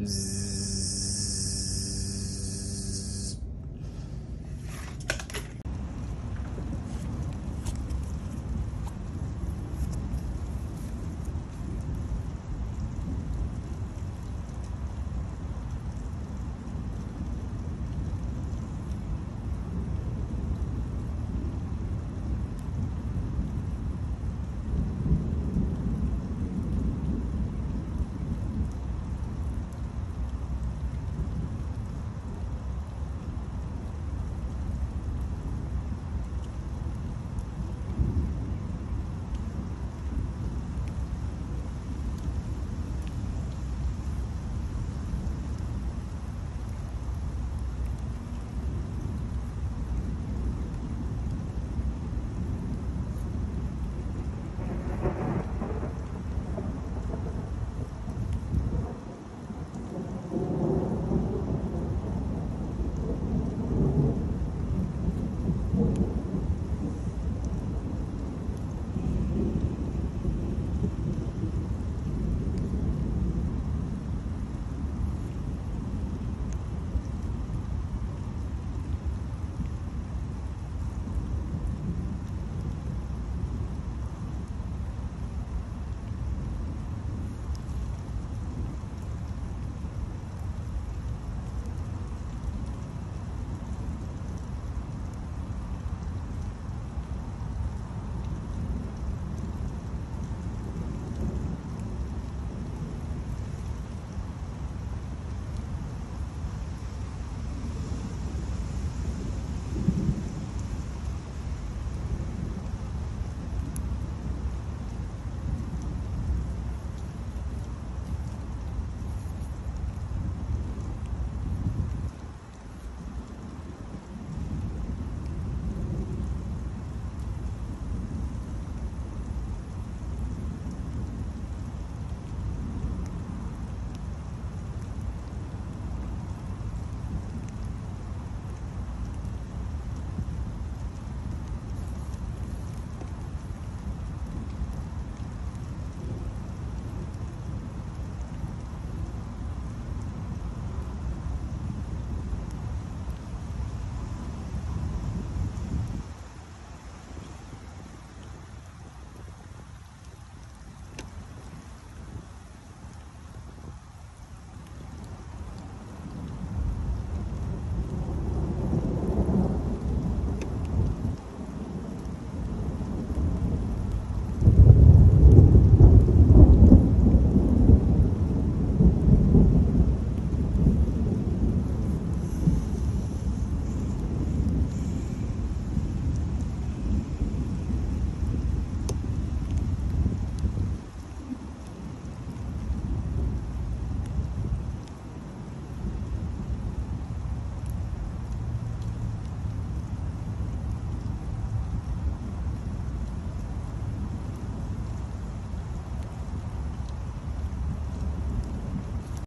Z